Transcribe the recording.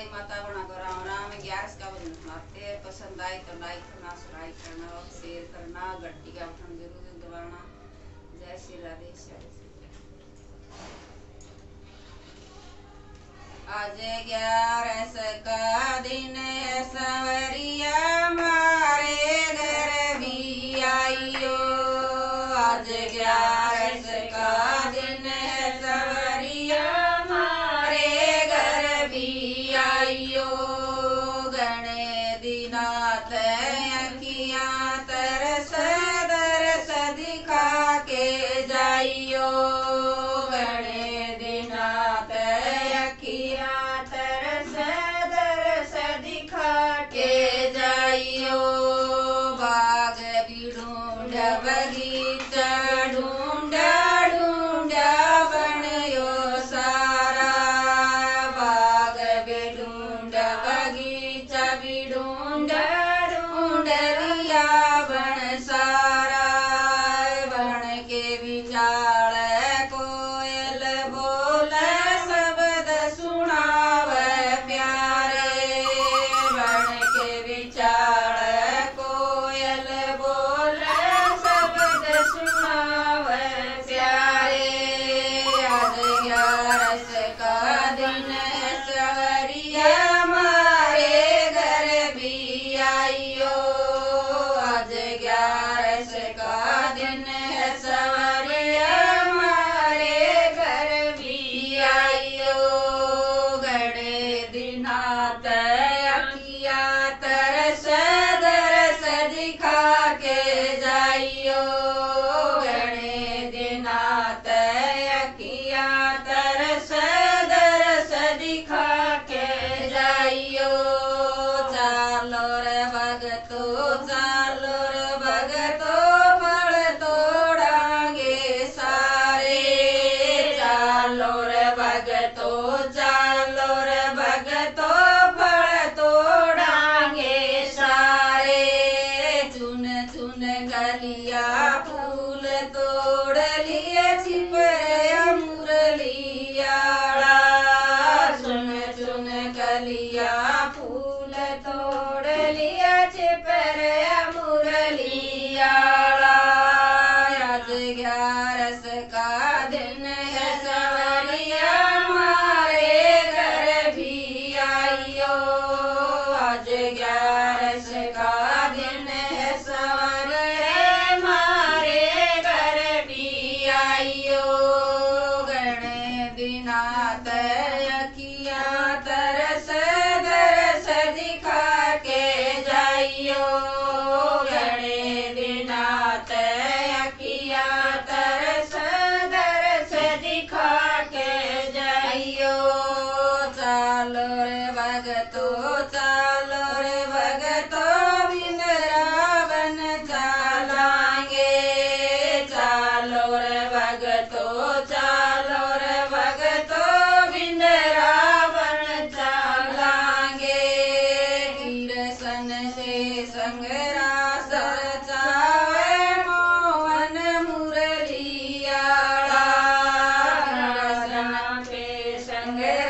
गई माता बना को राम राम ग्यारस का वज़न सुनाते हैं, पसंद आए तो लाइक करना सब्सक्राइब करना और शेयर करना, घंटी का बटन ज़रूर दबाना। जय श्री राधे आज ग्यारस का दिन है सवरी jigya en.